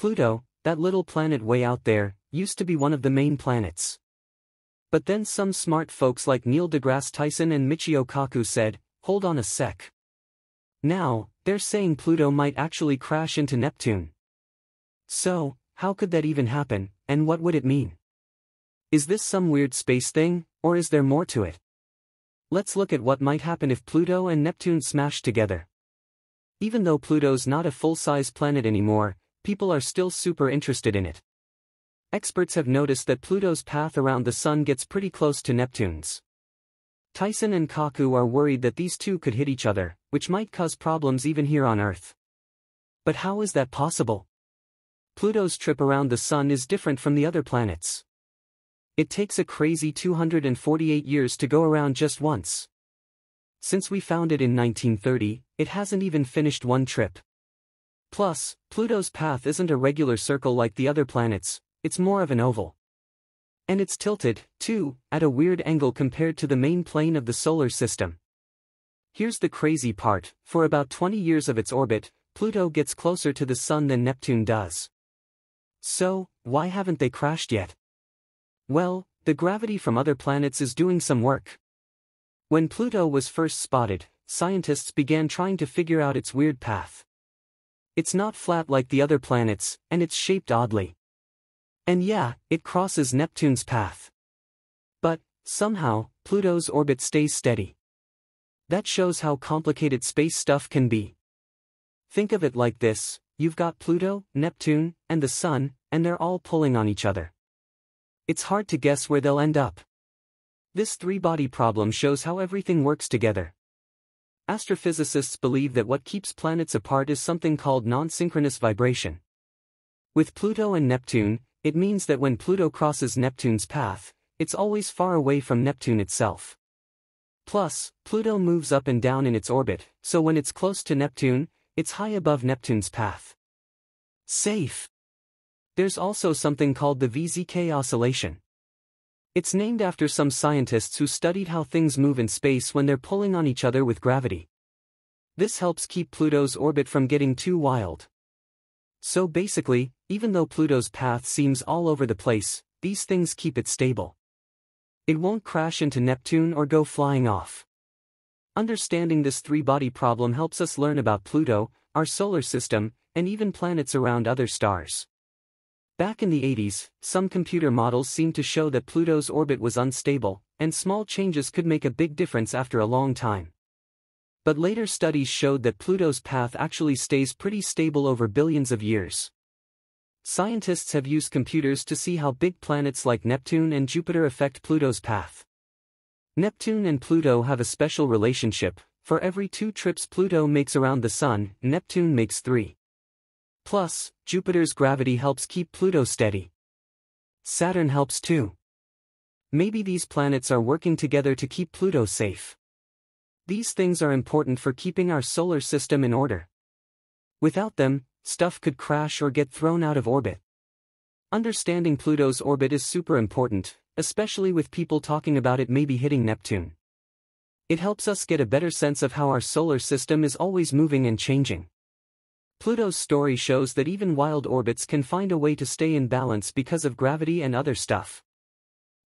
Pluto, that little planet way out there, used to be one of the main planets. But then some smart folks like Neil deGrasse Tyson and Michio Kaku said, hold on a sec. Now, they're saying Pluto might actually crash into Neptune. So, how could that even happen, and what would it mean? Is this some weird space thing, or is there more to it? Let's look at what might happen if Pluto and Neptune smash together. Even though Pluto's not a full-size planet anymore, people are still super interested in it. Experts have noticed that Pluto's path around the Sun gets pretty close to Neptune's. Tyson and Kaku are worried that these two could hit each other, which might cause problems even here on Earth. But how is that possible? Pluto's trip around the Sun is different from the other planets. It takes a crazy 248 years to go around just once. Since we found it in 1930, it hasn't even finished one trip. Plus, Pluto's path isn't a regular circle like the other planets, it's more of an oval. And it's tilted, too, at a weird angle compared to the main plane of the solar system. Here's the crazy part, for about 20 years of its orbit, Pluto gets closer to the Sun than Neptune does. So, why haven't they crashed yet? Well, the gravity from other planets is doing some work. When Pluto was first spotted, scientists began trying to figure out its weird path. It's not flat like the other planets, and it's shaped oddly. And yeah, it crosses Neptune's path. But, somehow, Pluto's orbit stays steady. That shows how complicated space stuff can be. Think of it like this, you've got Pluto, Neptune, and the Sun, and they're all pulling on each other it's hard to guess where they'll end up. This three-body problem shows how everything works together. Astrophysicists believe that what keeps planets apart is something called non-synchronous vibration. With Pluto and Neptune, it means that when Pluto crosses Neptune's path, it's always far away from Neptune itself. Plus, Pluto moves up and down in its orbit, so when it's close to Neptune, it's high above Neptune's path. Safe. There's also something called the VZK oscillation. It's named after some scientists who studied how things move in space when they're pulling on each other with gravity. This helps keep Pluto's orbit from getting too wild. So basically, even though Pluto's path seems all over the place, these things keep it stable. It won't crash into Neptune or go flying off. Understanding this three-body problem helps us learn about Pluto, our solar system, and even planets around other stars. Back in the 80s, some computer models seemed to show that Pluto's orbit was unstable, and small changes could make a big difference after a long time. But later studies showed that Pluto's path actually stays pretty stable over billions of years. Scientists have used computers to see how big planets like Neptune and Jupiter affect Pluto's path. Neptune and Pluto have a special relationship, for every two trips Pluto makes around the Sun, Neptune makes three. Plus, Jupiter's gravity helps keep Pluto steady. Saturn helps too. Maybe these planets are working together to keep Pluto safe. These things are important for keeping our solar system in order. Without them, stuff could crash or get thrown out of orbit. Understanding Pluto's orbit is super important, especially with people talking about it maybe hitting Neptune. It helps us get a better sense of how our solar system is always moving and changing. Pluto's story shows that even wild orbits can find a way to stay in balance because of gravity and other stuff.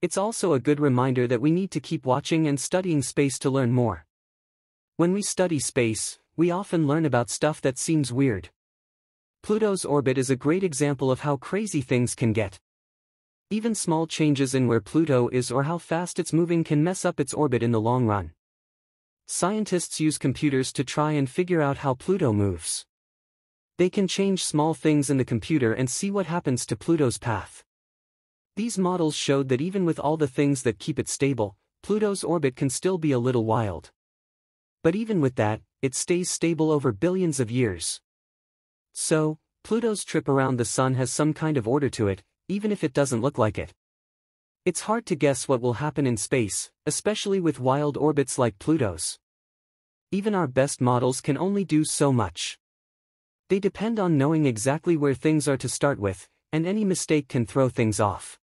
It's also a good reminder that we need to keep watching and studying space to learn more. When we study space, we often learn about stuff that seems weird. Pluto's orbit is a great example of how crazy things can get. Even small changes in where Pluto is or how fast it's moving can mess up its orbit in the long run. Scientists use computers to try and figure out how Pluto moves. They can change small things in the computer and see what happens to Pluto's path. These models showed that even with all the things that keep it stable, Pluto's orbit can still be a little wild. But even with that, it stays stable over billions of years. So, Pluto's trip around the Sun has some kind of order to it, even if it doesn't look like it. It's hard to guess what will happen in space, especially with wild orbits like Pluto's. Even our best models can only do so much. They depend on knowing exactly where things are to start with, and any mistake can throw things off.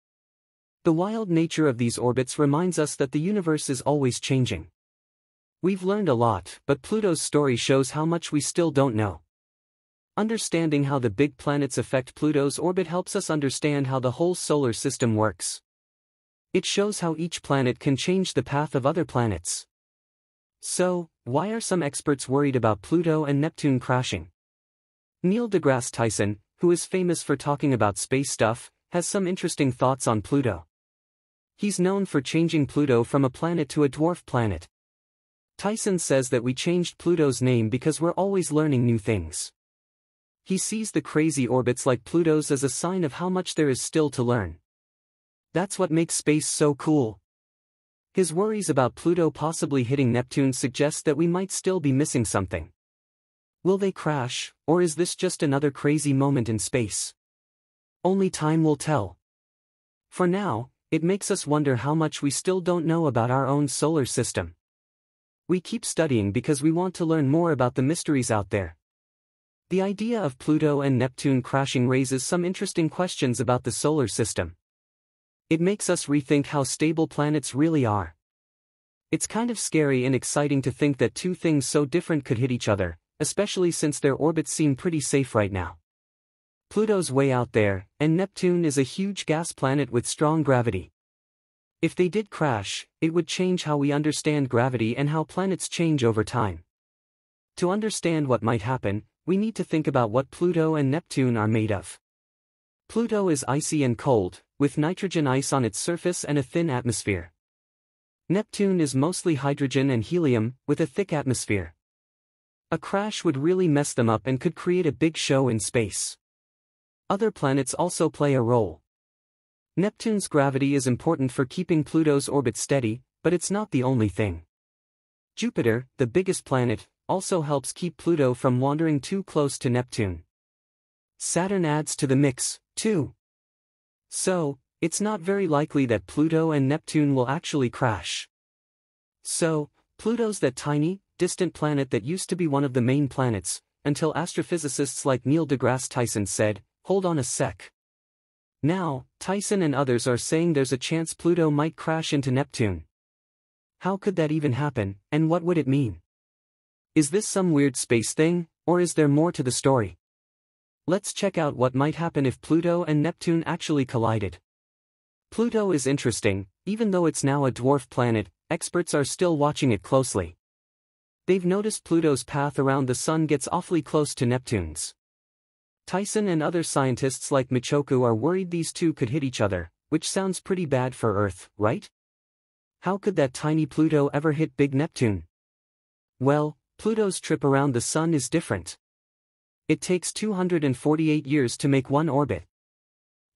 The wild nature of these orbits reminds us that the universe is always changing. We've learned a lot, but Pluto's story shows how much we still don't know. Understanding how the big planets affect Pluto's orbit helps us understand how the whole solar system works. It shows how each planet can change the path of other planets. So, why are some experts worried about Pluto and Neptune crashing? Neil deGrasse Tyson, who is famous for talking about space stuff, has some interesting thoughts on Pluto. He's known for changing Pluto from a planet to a dwarf planet. Tyson says that we changed Pluto's name because we're always learning new things. He sees the crazy orbits like Pluto's as a sign of how much there is still to learn. That's what makes space so cool. His worries about Pluto possibly hitting Neptune suggest that we might still be missing something. Will they crash, or is this just another crazy moment in space? Only time will tell. For now, it makes us wonder how much we still don't know about our own solar system. We keep studying because we want to learn more about the mysteries out there. The idea of Pluto and Neptune crashing raises some interesting questions about the solar system. It makes us rethink how stable planets really are. It's kind of scary and exciting to think that two things so different could hit each other, especially since their orbits seem pretty safe right now. Pluto's way out there, and Neptune is a huge gas planet with strong gravity. If they did crash, it would change how we understand gravity and how planets change over time. To understand what might happen, we need to think about what Pluto and Neptune are made of. Pluto is icy and cold, with nitrogen ice on its surface and a thin atmosphere. Neptune is mostly hydrogen and helium, with a thick atmosphere. A crash would really mess them up and could create a big show in space. Other planets also play a role. Neptune's gravity is important for keeping Pluto's orbit steady, but it's not the only thing. Jupiter, the biggest planet, also helps keep Pluto from wandering too close to Neptune. Saturn adds to the mix, too. So, it's not very likely that Pluto and Neptune will actually crash. So, Pluto's that tiny, distant planet that used to be one of the main planets, until astrophysicists like Neil deGrasse Tyson said, hold on a sec. Now, Tyson and others are saying there's a chance Pluto might crash into Neptune. How could that even happen, and what would it mean? Is this some weird space thing, or is there more to the story? Let's check out what might happen if Pluto and Neptune actually collided. Pluto is interesting, even though it's now a dwarf planet, experts are still watching it closely. They've noticed Pluto's path around the Sun gets awfully close to Neptune's. Tyson and other scientists like Michio Kaku are worried these two could hit each other, which sounds pretty bad for Earth, right? How could that tiny Pluto ever hit big Neptune? Well, Pluto's trip around the Sun is different. It takes 248 years to make one orbit.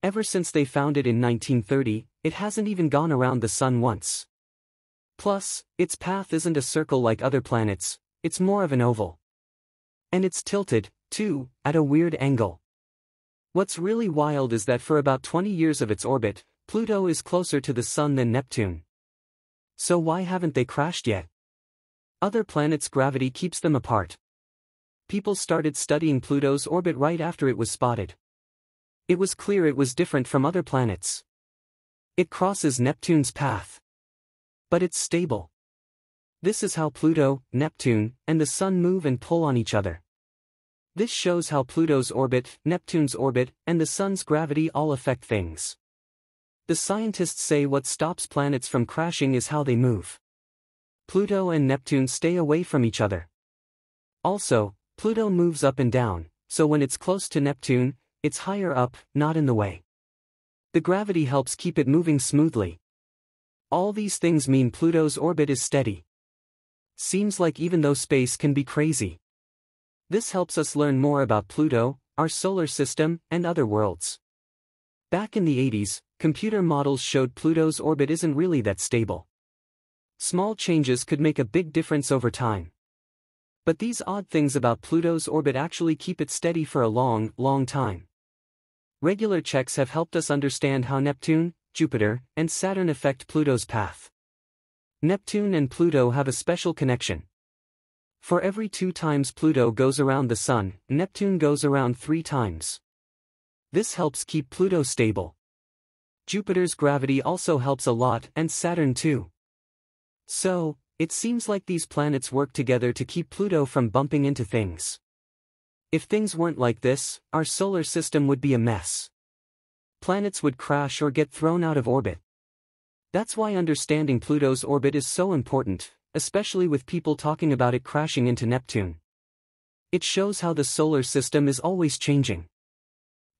Ever since they found it in 1930, it hasn't even gone around the Sun once. Plus, its path isn't a circle like other planets, it's more of an oval. And it's tilted, too, at a weird angle. What's really wild is that for about 20 years of its orbit, Pluto is closer to the Sun than Neptune. So why haven't they crashed yet? Other planets' gravity keeps them apart. People started studying Pluto's orbit right after it was spotted. It was clear it was different from other planets. It crosses Neptune's path. But it's stable. This is how Pluto, Neptune, and the Sun move and pull on each other. This shows how Pluto's orbit, Neptune's orbit, and the Sun's gravity all affect things. The scientists say what stops planets from crashing is how they move. Pluto and Neptune stay away from each other. Also, Pluto moves up and down, so when it's close to Neptune, it's higher up, not in the way. The gravity helps keep it moving smoothly. All these things mean Pluto's orbit is steady. Seems like even though space can be crazy. This helps us learn more about Pluto, our solar system, and other worlds. Back in the 80s, computer models showed Pluto's orbit isn't really that stable. Small changes could make a big difference over time. But these odd things about Pluto's orbit actually keep it steady for a long, long time. Regular checks have helped us understand how Neptune, Jupiter, and Saturn affect Pluto's path. Neptune and Pluto have a special connection. For every two times Pluto goes around the Sun, Neptune goes around three times. This helps keep Pluto stable. Jupiter's gravity also helps a lot and Saturn too. So, it seems like these planets work together to keep Pluto from bumping into things. If things weren't like this, our solar system would be a mess. Planets would crash or get thrown out of orbit. That's why understanding Pluto's orbit is so important, especially with people talking about it crashing into Neptune. It shows how the solar system is always changing.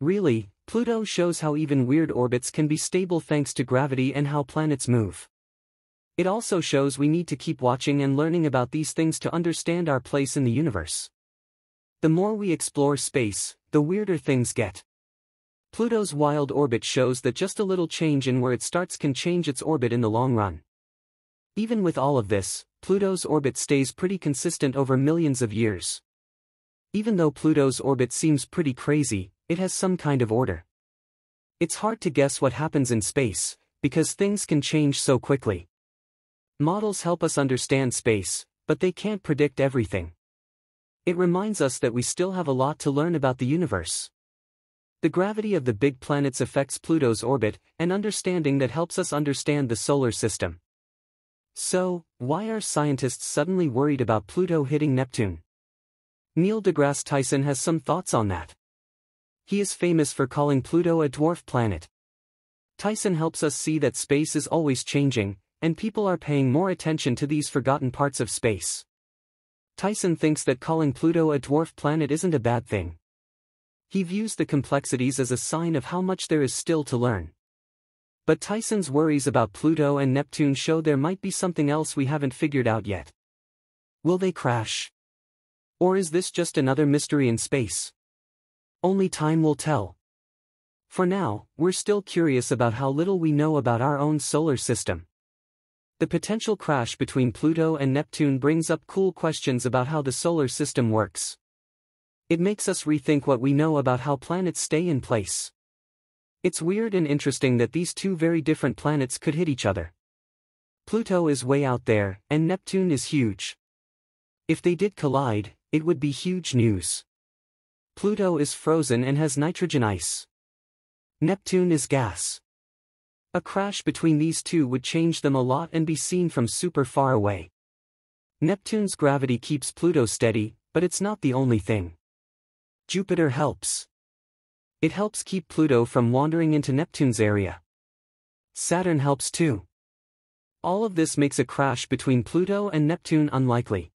Really, Pluto shows how even weird orbits can be stable thanks to gravity and how planets move. It also shows we need to keep watching and learning about these things to understand our place in the universe. The more we explore space, the weirder things get. Pluto's wild orbit shows that just a little change in where it starts can change its orbit in the long run. Even with all of this, Pluto's orbit stays pretty consistent over millions of years. Even though Pluto's orbit seems pretty crazy, it has some kind of order. It's hard to guess what happens in space, because things can change so quickly. Models help us understand space, but they can't predict everything. It reminds us that we still have a lot to learn about the universe. The gravity of the big planets affects Pluto's orbit, an understanding that helps us understand the solar system. So, why are scientists suddenly worried about Pluto hitting Neptune? Neil deGrasse Tyson has some thoughts on that. He is famous for calling Pluto a dwarf planet. Tyson helps us see that space is always changing, and people are paying more attention to these forgotten parts of space. Tyson thinks that calling Pluto a dwarf planet isn't a bad thing. He views the complexities as a sign of how much there is still to learn. But Tyson's worries about Pluto and Neptune show there might be something else we haven't figured out yet. Will they crash? Or is this just another mystery in space? Only time will tell. For now, we're still curious about how little we know about our own solar system. The potential crash between Pluto and Neptune brings up cool questions about how the solar system works. It makes us rethink what we know about how planets stay in place. It's weird and interesting that these two very different planets could hit each other. Pluto is way out there, and Neptune is huge. If they did collide, it would be huge news. Pluto is frozen and has nitrogen ice. Neptune is gas. A crash between these two would change them a lot and be seen from super far away. Neptune's gravity keeps Pluto steady, but it's not the only thing. Jupiter helps. It helps keep Pluto from wandering into Neptune's area. Saturn helps too. All of this makes a crash between Pluto and Neptune unlikely.